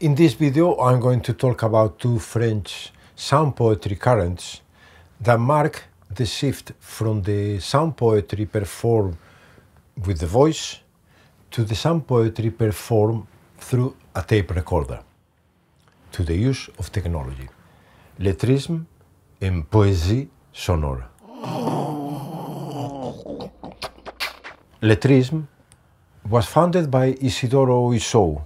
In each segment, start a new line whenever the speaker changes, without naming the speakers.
In this video, I'm going to talk about two French sound poetry currents that mark the shift from the sound poetry performed with the voice to the sound poetry performed through a tape recorder, to the use of technology. Lettrisme and poésie sonore. Lettrisme was founded by Isidoro Isou.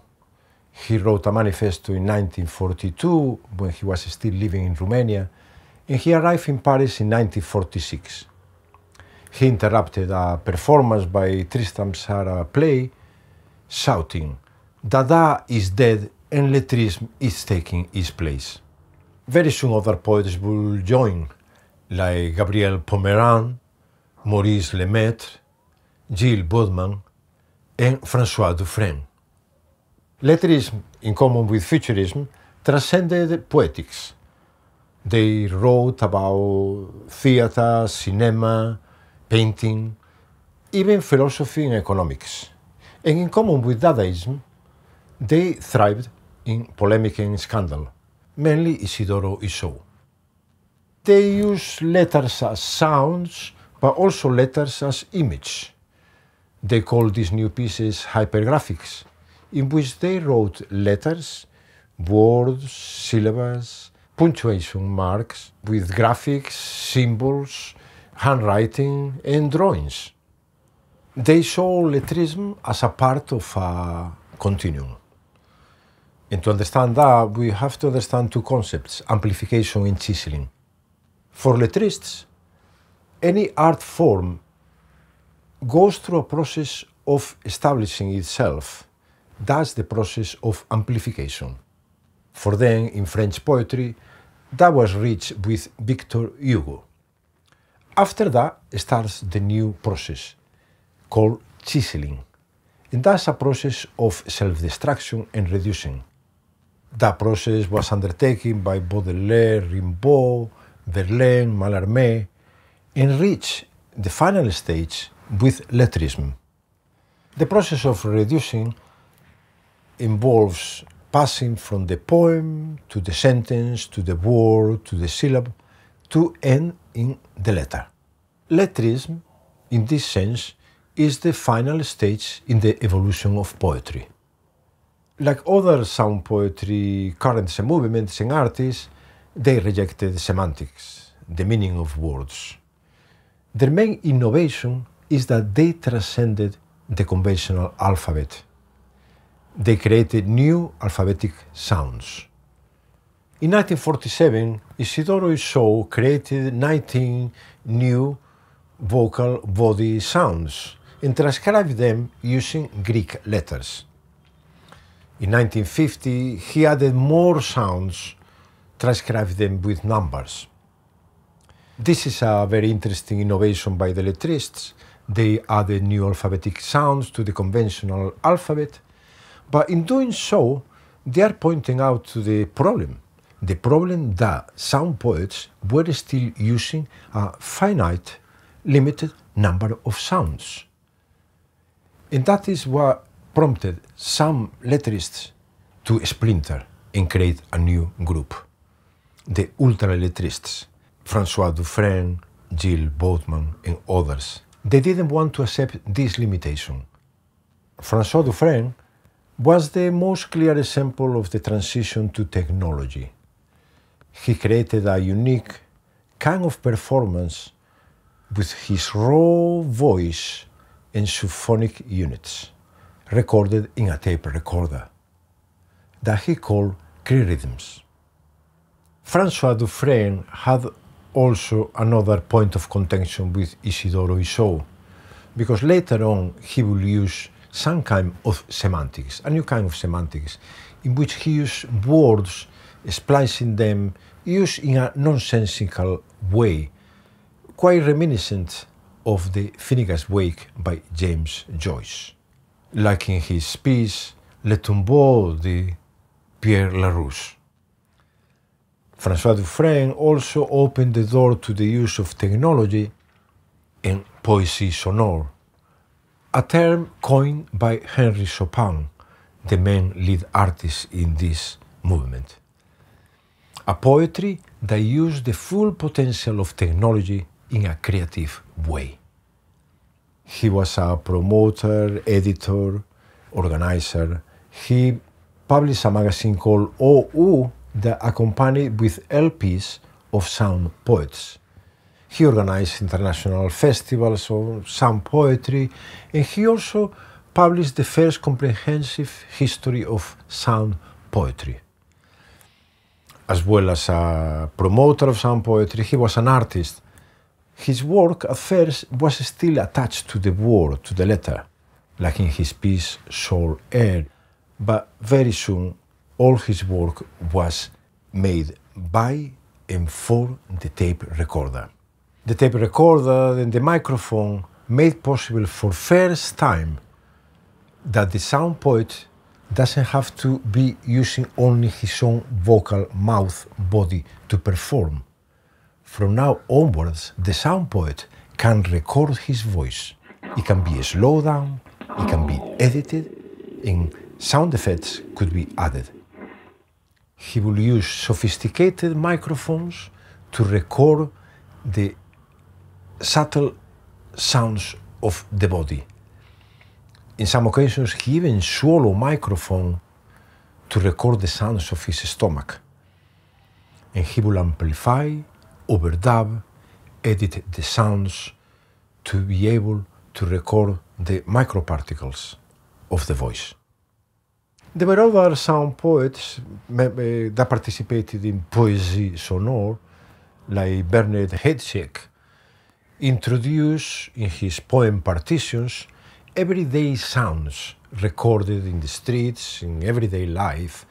He wrote a manifesto in 1942 when he was still living in Romania, and he arrived in Paris in 1946. He interrupted a performance by Tristan Tzara play, shouting, Dada is dead and Lettrisme is taking his place. Very soon other poets will join, like Gabriel Pomerand, Maurice Lemaitre, Gilles Wolman, and François Dufresne. Lettrisme, in common with Futurism, transcended poetics. They wrote about theatre, cinema, painting, even philosophy and economics. And in common with Dadaism, they thrived in polemic and scandal, mainly Isidoro Isou. They use letters as sounds, but also letters as image. They called these new pieces hypergraphics, in which they wrote letters, words, syllables, punctuation marks with graphics, symbols, handwriting, and drawings. They saw lettrism as a part of a continuum. And to understand that, we have to understand two concepts amplification and chiseling. For lettrists, any art form goes through a process of establishing itself. That's the process of amplification. For them, in French poetry, that was reached with Victor Hugo. After that starts the new process called chiseling. And that's a process of self-destruction and reducing. That process was undertaken by Baudelaire, Rimbaud, Verlaine, Mallarmé, and reached the final stage with lettrism. The process of reducing involves passing from the poem to the sentence to the word to the syllable to end in the letter. Lettrism, in this sense, is the final stage in the evolution of poetry. Like other sound poetry currents and movements and artists, they rejected semantics, the meaning of words. Their main innovation is that they transcended the conventional alphabet. They created new alphabetic sounds. In 1947, Isidoro Isou created 19 new vocal body sounds and transcribed them using Greek letters. In 1950, he added more sounds, transcribed them with numbers. This is a very interesting innovation by the lettrists. They added new alphabetic sounds to the conventional alphabet, but in doing so, they are pointing out to the problem. The problem that sound poets were still using a finite, limited number of sounds. And that is what prompted some letterists to splinter and create a new group, the ultra-letterists, François Dufresne, Gilles Wolman, and others. They didn't want to accept this limitation. François Dufresne was the most clear example of the transition to technology. He created a unique kind of performance with his raw voice and symphonic units, recorded in a tape recorder, that he called Rhythms. Francois Dufresne had also another point of contention with Isidoro Isou, because later on he will use some kind of semantics, a new kind of semantics, in which he uses words, splicing them, used in a nonsensical way, quite reminiscent of the Finnegans Wake by James Joyce, like in his piece Le Tombeau de Pierre Larousse. François Dufresne also opened the door to the use of technology in poésie sonore, a term coined by Henri Chopin, the main lead artist in this movement. A poetry that used the full potential of technology in a creative way. He was a promoter, editor, organizer. He published a magazine called OU that accompanied with LPs of sound poets. He organized international festivals of sound poetry, and he also published the first comprehensive history of sound poetry. As well as a promoter of sound poetry, he was an artist. His work at first was still attached to the word, to the letter, like in his piece Soul Air, but very soon all his work was made by and for the tape recorder. The tape recorder and the microphone made possible for first time that the sound poet doesn't have to be using only his own vocal mouth body to perform. From now onwards, the sound poet can record his voice. It can be slowed down, it can be edited, and sound effects could be added. He will use sophisticated microphones to record the subtle sounds of the body. In some occasions, he even swallow microphone to record the sounds of his stomach. And he will amplify, overdub, edit the sounds to be able to record the microparticles of the voice. There were other sound poets that participated in Poésie Sonore, like Bernard Heidsieck, introduced in his poem partitions everyday sounds recorded in the streets, in everyday life,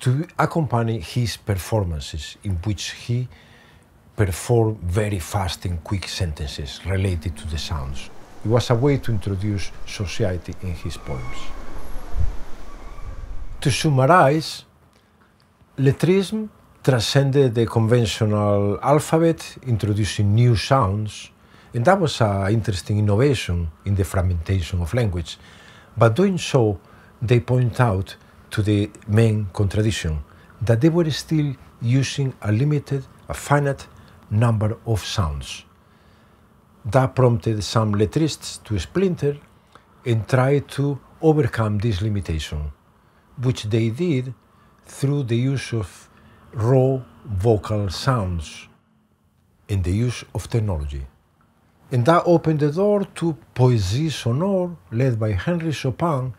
to accompany his performances, in which he performed very fast and quick sentences related to the sounds. It was a way to introduce society in his poems. To summarize, Lettrism transcended the conventional alphabet, introducing new sounds, and that was an interesting innovation in the fragmentation of language. But doing so, they point out to the main contradiction that they were still using a limited, a finite number of sounds. That prompted some lettrists to splinter and try to overcome this limitation which they did through the use of raw vocal sounds and the use of technology. And that opened the door to Poésie Sonore, led by Henri Chopin,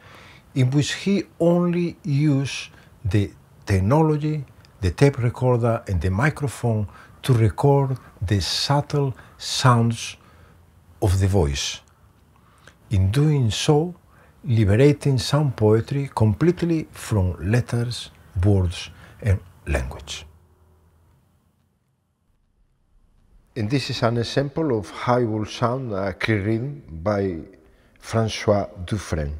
in which he only used the technology, the tape recorder, and the microphone to record the subtle sounds of the voice. In doing so, liberating sound poetry completely from letters, words, and language. And this is an example of how it will sound a Cree rhythm by Francois Dufresne.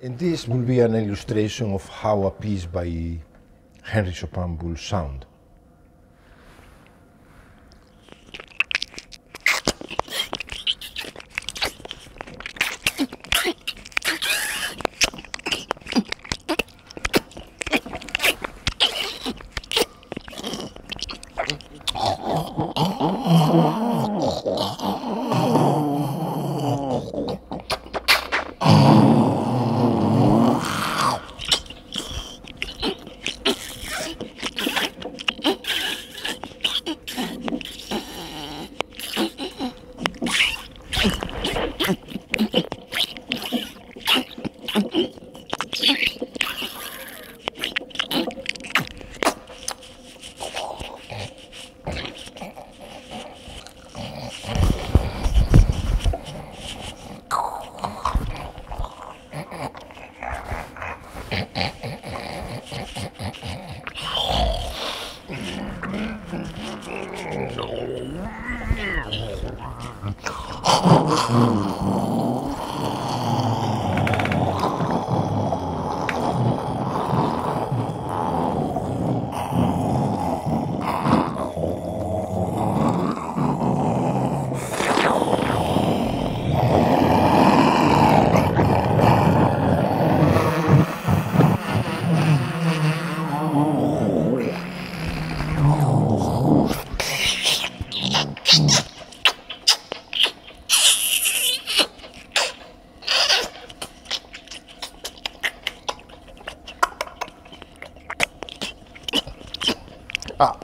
And this will be an illustration of how a piece by Henri Chopin will sound.
Ja,